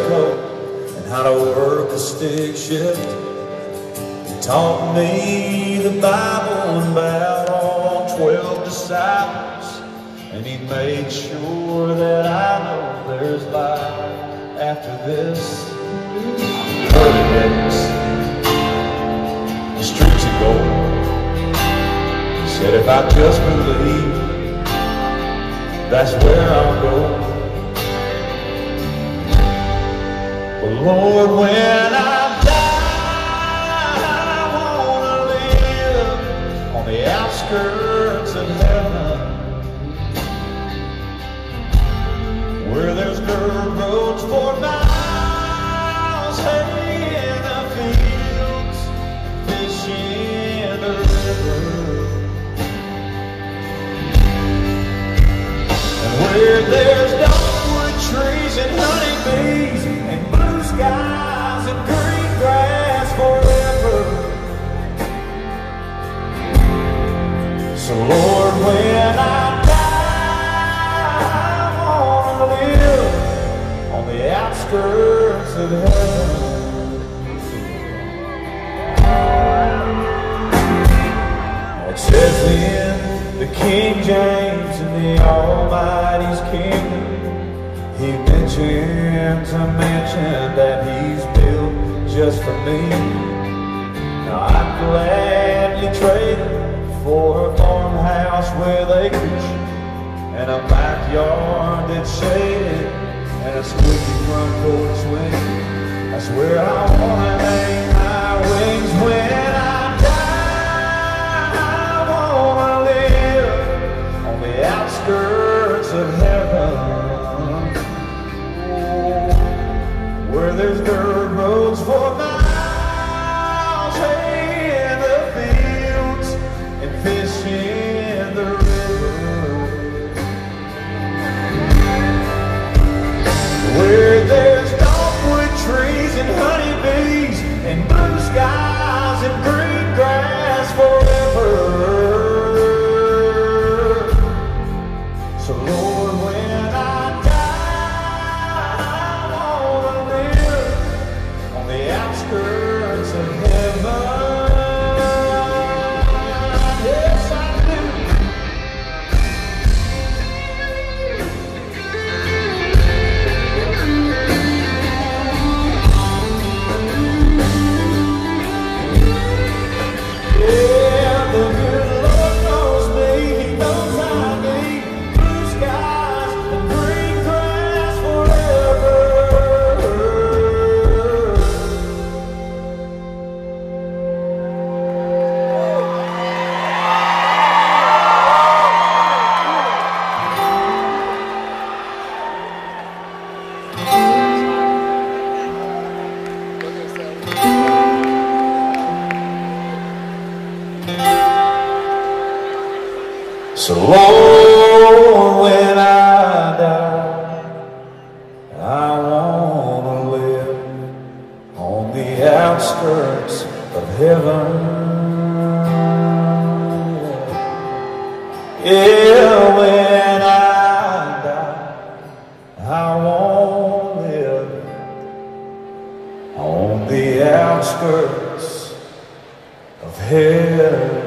and how to work a stick shift. He taught me the Bible and about all 12 disciples. And he made sure that I know there's life after this. Heard the streets of gold. He said if I just believe, that's where I'll go. Lord, when I die, I wanna live on the outskirts of heaven, where there's dirt roads for miles, Lord, when I die, I wanna live on the outskirts of heaven. It says in the King James the Almighty's kingdom, he mentions a mansion that he's built just for me. Now I'd gladly trade it for a farmhouse with acreage and a backyard that's shaded and a squeaky front porch swing. That's where I wanna hang my wings when I die. I wanna live on the outskirts of heaven, Oh, where there's dirt the So Lord, when I die, I wanna live on the outskirts of heaven. Yeah, outskirts of heaven.